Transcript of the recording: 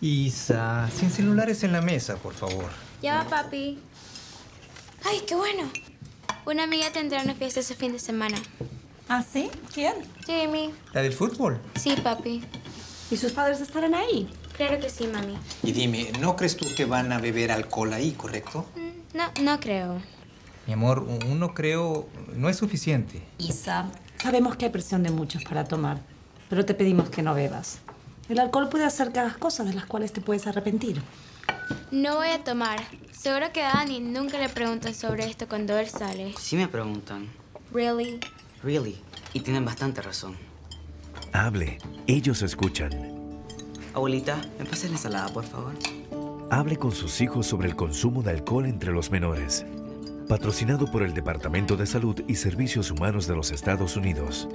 Isa, sin celulares en la mesa, por favor. Ya va, papi. Ay, qué bueno. Una amiga tendrá una fiesta ese fin de semana. ¿Ah, sí? ¿Quién? Jamie. ¿La del fútbol? Sí, papi. ¿Y sus padres estarán ahí? Claro que sí, mami. Y dime, ¿no crees tú que van a beber alcohol ahí, correcto? Mm, No, no creo. Mi amor, un- uno creo no es suficiente. Isa, sabemos que hay presión de muchos para tomar, pero te pedimos que no bebas. El alcohol puede hacer que hagas cosas de las cuales te puedes arrepentir. No voy a tomar. Seguro que a Dani nunca le preguntan sobre esto cuando él sale. Sí me preguntan. Really? Really. Y tienen bastante razón. Hable, ellos escuchan. Abuelita, ¿me pasas la ensalada, por favor? Hable con sus hijos sobre el consumo de alcohol entre los menores. Patrocinado por el Departamento de Salud y Servicios Humanos de los Estados Unidos.